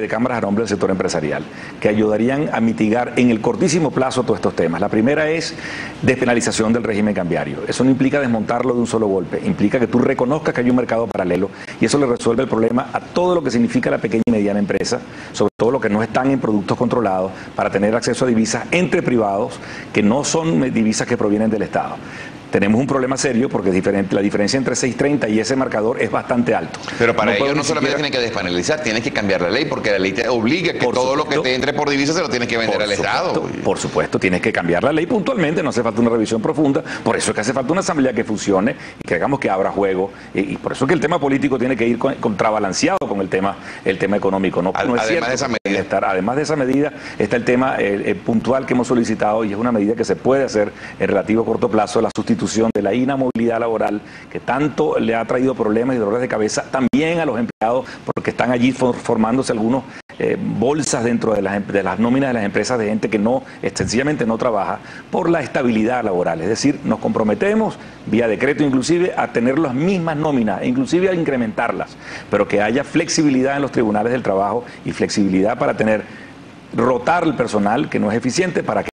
de cámaras a nombre del sector empresarial que ayudarían a mitigar en el cortísimo plazo todos estos temas. La primera es despenalización del régimen cambiario. Eso no implica desmontarlo de un solo golpe, implica que tú reconozcas que hay un mercado paralelo y eso le resuelve el problema a todo lo que significa la pequeña y mediana empresa, sobre todo lo que no están en productos controlados, para tener acceso a divisas entre privados que no son divisas que provienen del Estado tenemos un problema serio porque diferente, la diferencia entre 630 y ese marcador es bastante alto. Pero para ello no solamente tienen que despanelizar, tienes que cambiar la ley porque la ley te obliga que todo lo que te entre por divisa se lo tienes que vender al Estado. Por supuesto, tienes que cambiar la ley puntualmente, no hace falta una revisión profunda, por eso es que hace falta una asamblea que funcione y que hagamos que abra juego y, por eso es que el tema político tiene que ir contrabalanceado con el tema el tema económico, no, es además cierto de esa medida. Estar, además de esa medida está el tema puntual que hemos solicitado y es una medida que se puede hacer en relativo corto plazo, la sustitución de la INA movilidad laboral que tanto le ha traído problemas y dolores de cabeza también a los empleados porque están allí formándose algunos eh, bolsas dentro de las, de las nóminas de las empresas de gente que no, sencillamente no trabaja por la estabilidad laboral. Es decir, nos comprometemos, vía decreto inclusive, a tener las mismas nóminas, inclusive a incrementarlas, pero que haya flexibilidad en los tribunales del trabajo y flexibilidad para tener rotar el personal que no es eficiente para que